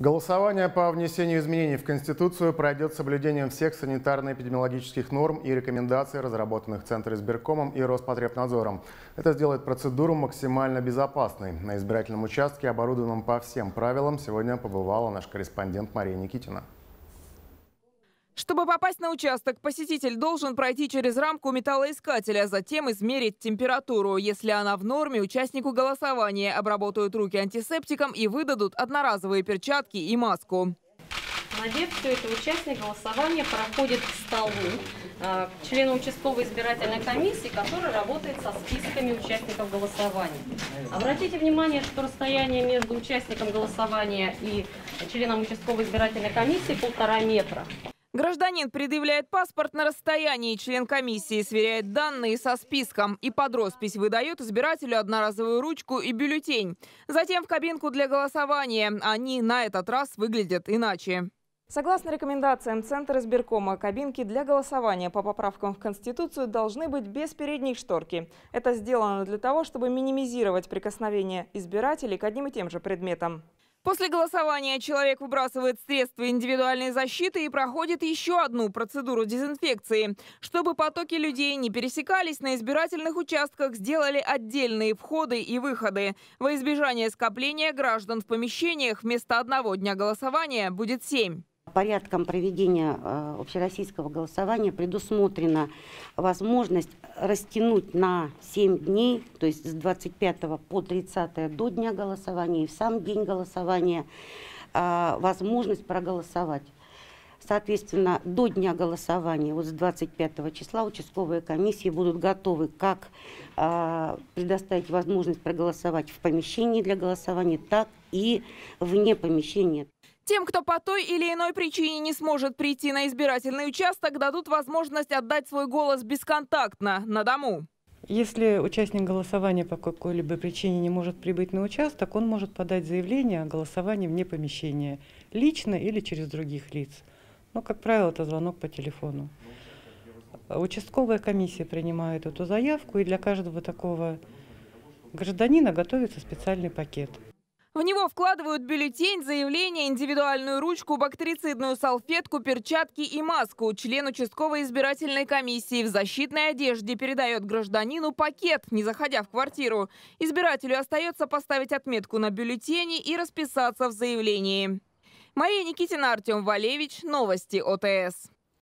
Голосование по внесению изменений в Конституцию пройдет с соблюдением всех санитарно-эпидемиологических норм и рекомендаций, разработанных Центром избиркомом и Роспотребнадзором. Это сделает процедуру максимально безопасной. На избирательном участке, оборудованном по всем правилам, сегодня побывала наш корреспондент Мария Никитина. Чтобы попасть на участок, посетитель должен пройти через рамку металлоискателя, затем измерить температуру. Если она в норме, участнику голосования обработают руки антисептиком и выдадут одноразовые перчатки и маску. Надев все это, участник голосования проходит к столу, а, к члену участковой избирательной комиссии, который работает со списками участников голосования. Обратите внимание, что расстояние между участником голосования и членом участковой избирательной комиссии полтора метра. Гражданин предъявляет паспорт на расстоянии, член комиссии сверяет данные со списком и под роспись выдает избирателю одноразовую ручку и бюллетень. Затем в кабинку для голосования. Они на этот раз выглядят иначе. Согласно рекомендациям Центра избиркома, кабинки для голосования по поправкам в Конституцию должны быть без передней шторки. Это сделано для того, чтобы минимизировать прикосновение избирателей к одним и тем же предметам. После голосования человек выбрасывает средства индивидуальной защиты и проходит еще одну процедуру дезинфекции. Чтобы потоки людей не пересекались, на избирательных участках сделали отдельные входы и выходы. Во избежание скопления граждан в помещениях вместо одного дня голосования будет семь. Порядком проведения э, общероссийского голосования предусмотрена возможность растянуть на 7 дней, то есть с 25 по 30 до дня голосования и в сам день голосования, э, возможность проголосовать. Соответственно, до дня голосования, вот с 25 числа, участковые комиссии будут готовы как э, предоставить возможность проголосовать в помещении для голосования, так и вне помещения. Тем, кто по той или иной причине не сможет прийти на избирательный участок, дадут возможность отдать свой голос бесконтактно, на дому. Если участник голосования по какой-либо причине не может прибыть на участок, он может подать заявление о голосовании вне помещения, лично или через других лиц. Но, как правило, это звонок по телефону. Участковая комиссия принимает эту заявку, и для каждого такого гражданина готовится специальный пакет. В него вкладывают бюллетень, заявление, индивидуальную ручку, бактерицидную салфетку, перчатки и маску. Член участковой избирательной комиссии в защитной одежде передает гражданину пакет, не заходя в квартиру. Избирателю остается поставить отметку на бюллетене и расписаться в заявлении. Мария Никитина, Артем Валевич. Новости ОТС.